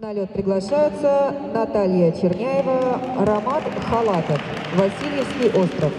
На лед приглашаются Наталья Черняева, Роман Халатов, Васильевский остров.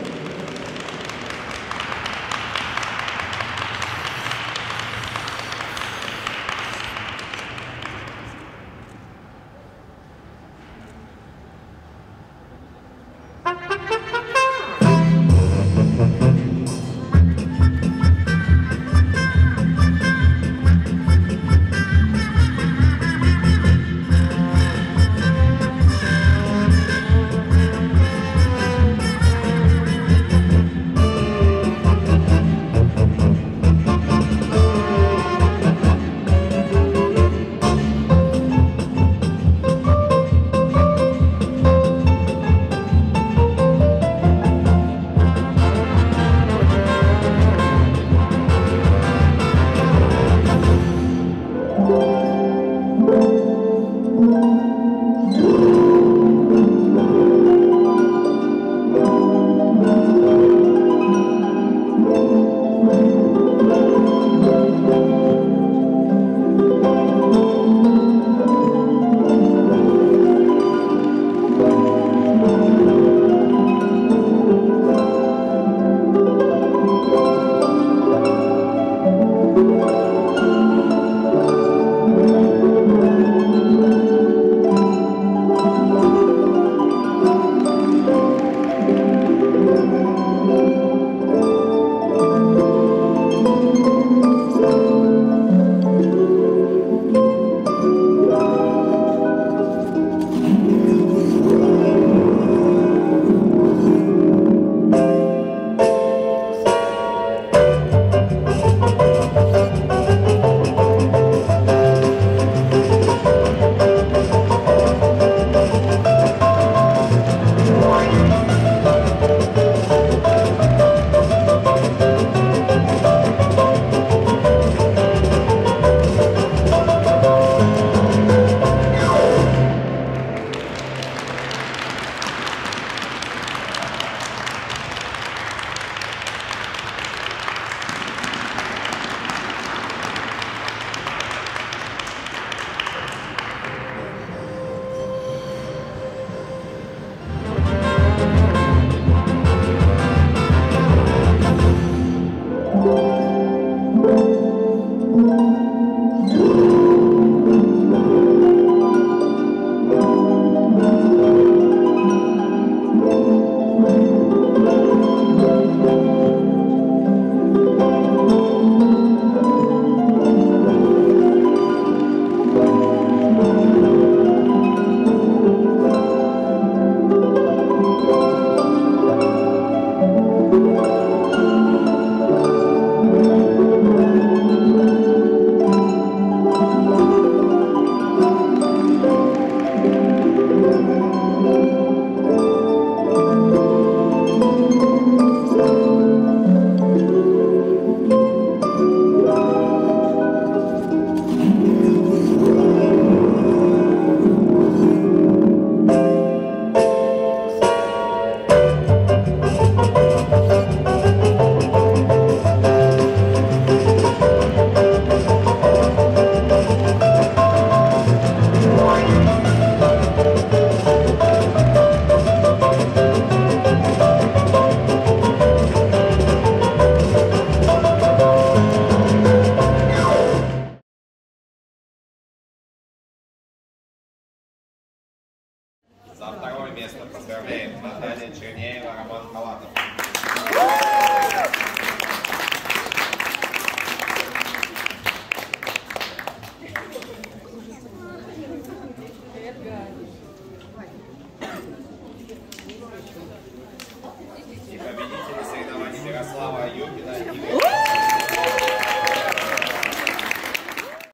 За второе место поздравляем Наталья Чернеева, Роман Халатов.